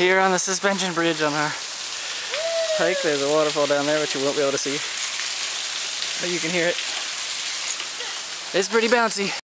Here on the suspension bridge on our hike, there's a waterfall down there which you won't be able to see. But you can hear it. It's pretty bouncy.